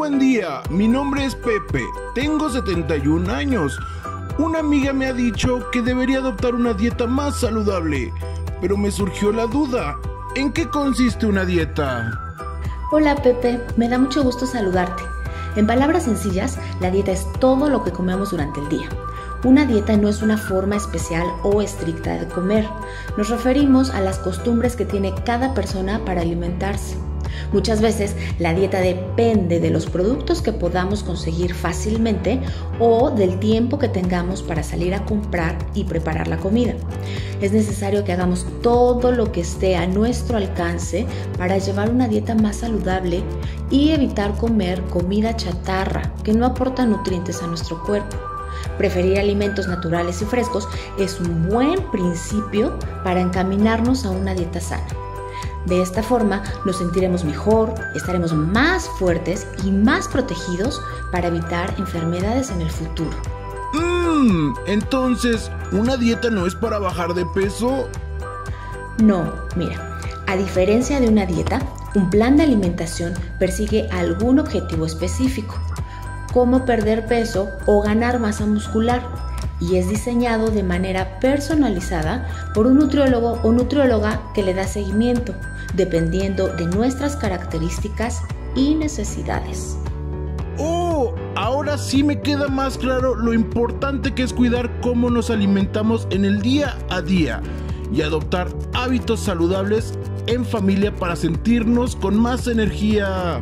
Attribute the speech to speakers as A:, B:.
A: buen día, mi nombre es Pepe, tengo 71 años. Una amiga me ha dicho que debería adoptar una dieta más saludable, pero me surgió la duda, ¿en qué consiste una dieta?
B: Hola Pepe, me da mucho gusto saludarte. En palabras sencillas, la dieta es todo lo que comemos durante el día. Una dieta no es una forma especial o estricta de comer. Nos referimos a las costumbres que tiene cada persona para alimentarse. Muchas veces la dieta depende de los productos que podamos conseguir fácilmente o del tiempo que tengamos para salir a comprar y preparar la comida. Es necesario que hagamos todo lo que esté a nuestro alcance para llevar una dieta más saludable y evitar comer comida chatarra que no aporta nutrientes a nuestro cuerpo. Preferir alimentos naturales y frescos es un buen principio para encaminarnos a una dieta sana. De esta forma nos sentiremos mejor, estaremos más fuertes y más protegidos para evitar enfermedades en el futuro.
A: Mmm, entonces, ¿una dieta no es para bajar de peso?
B: No, mira, a diferencia de una dieta, un plan de alimentación persigue algún objetivo específico, como perder peso o ganar masa muscular y es diseñado de manera personalizada por un nutriólogo o nutrióloga que le da seguimiento, dependiendo de nuestras características y necesidades.
A: Oh, ahora sí me queda más claro lo importante que es cuidar cómo nos alimentamos en el día a día y adoptar hábitos saludables en familia para sentirnos con más energía.